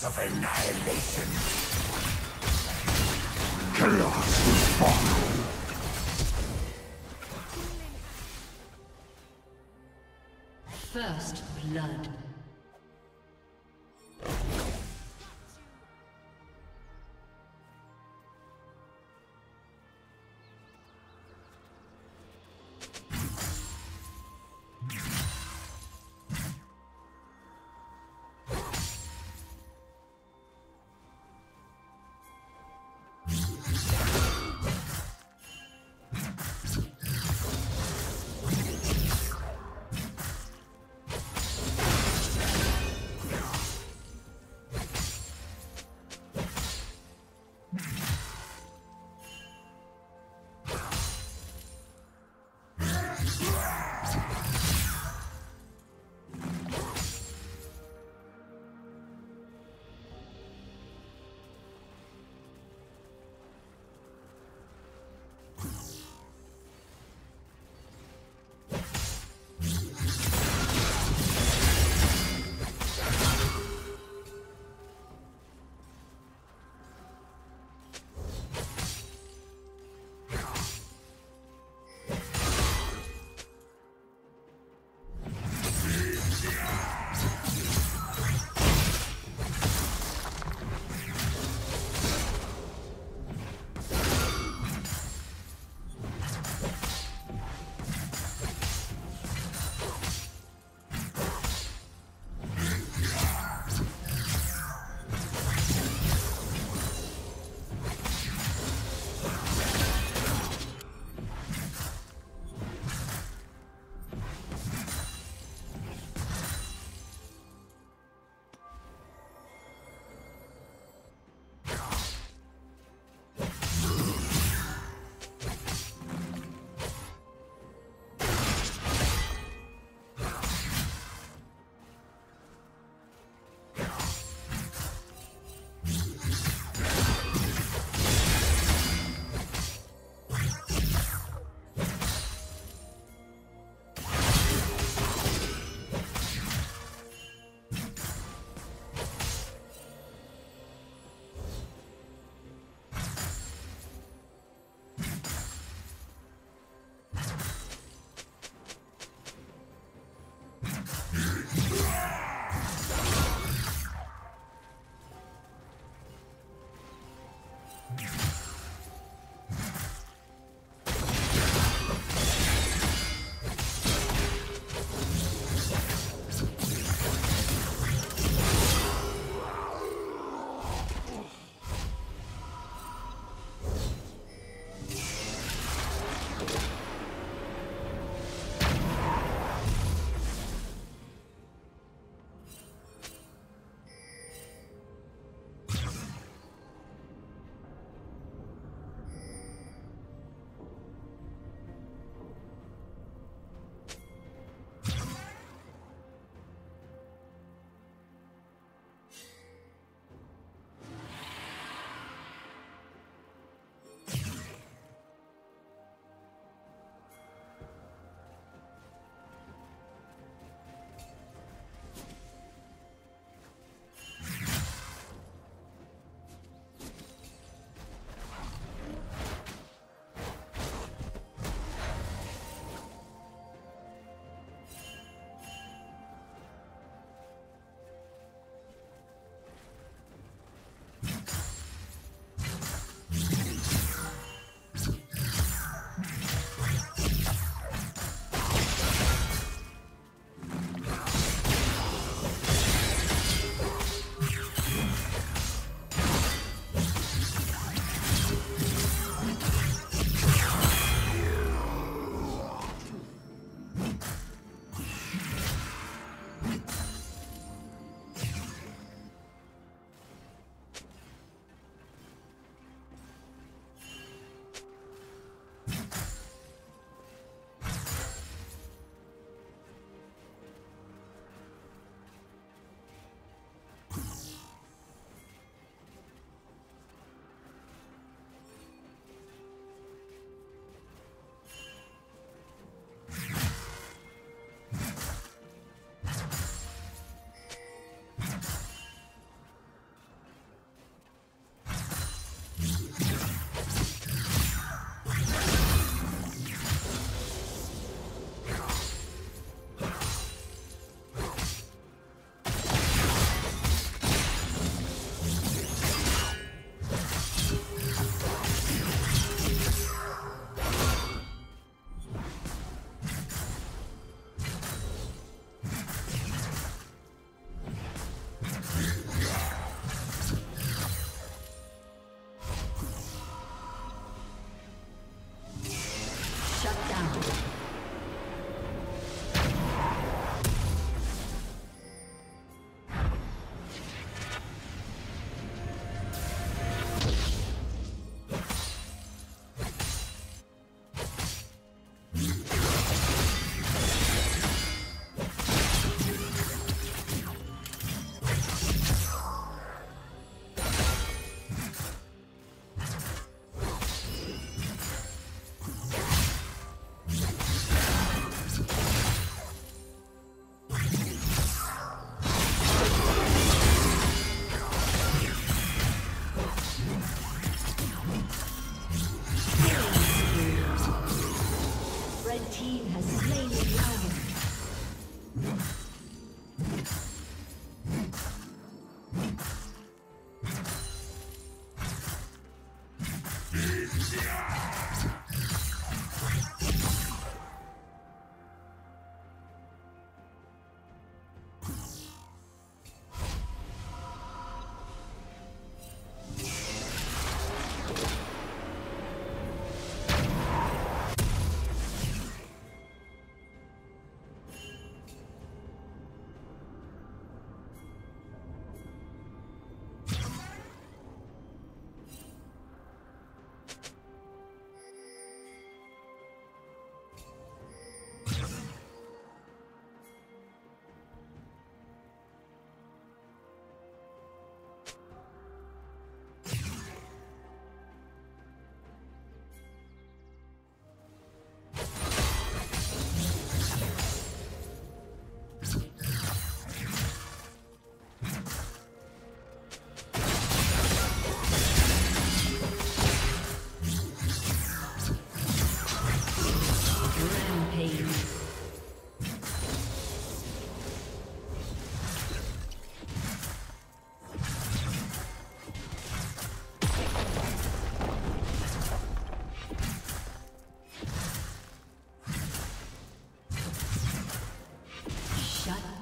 of annihilation. Chaos will follow. First blood.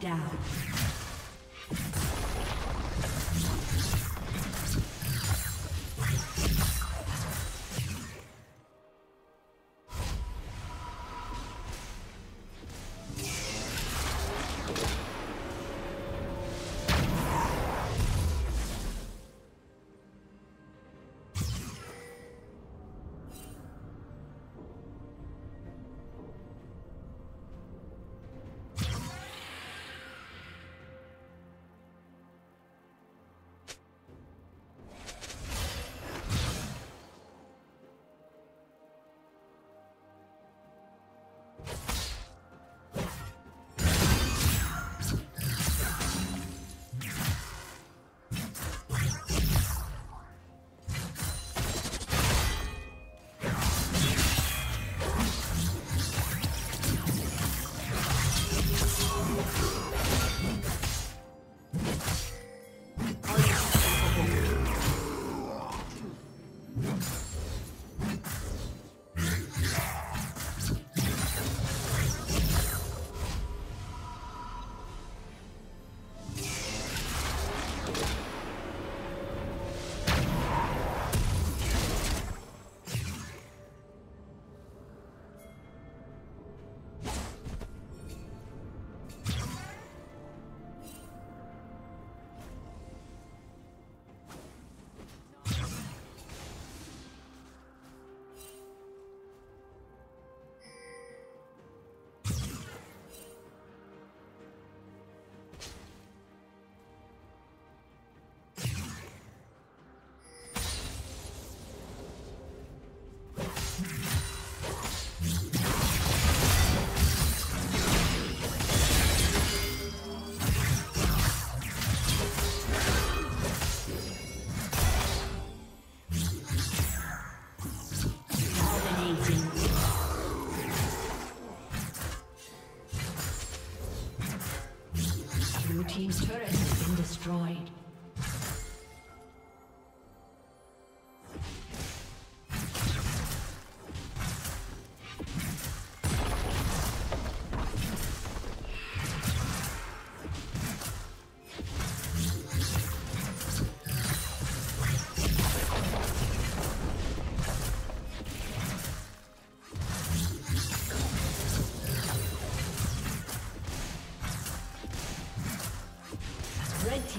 down.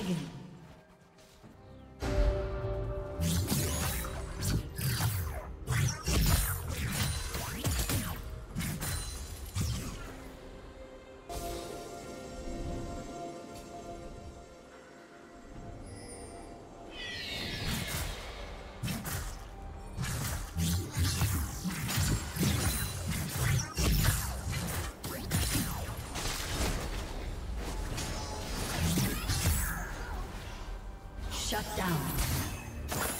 dragon. Shut down.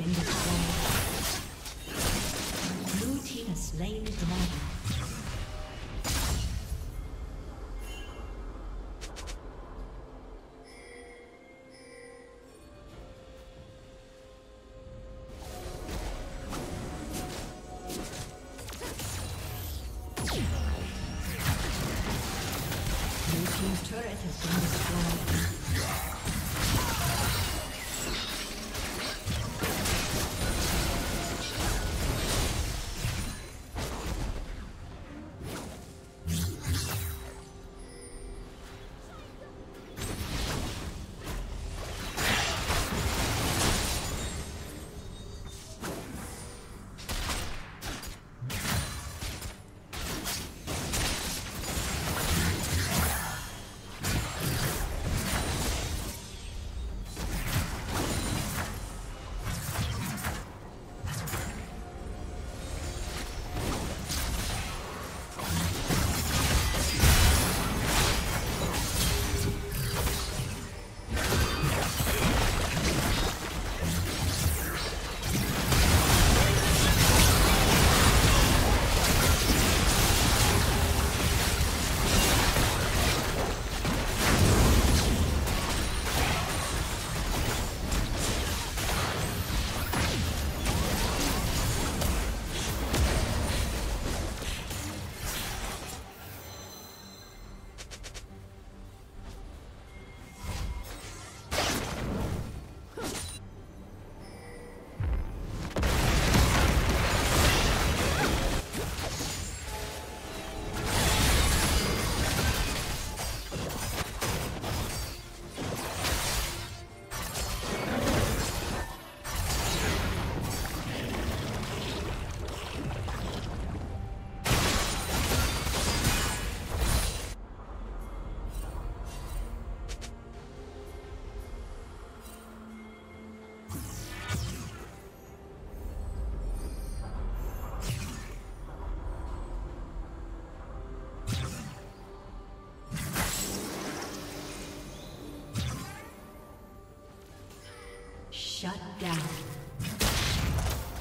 been destroyed.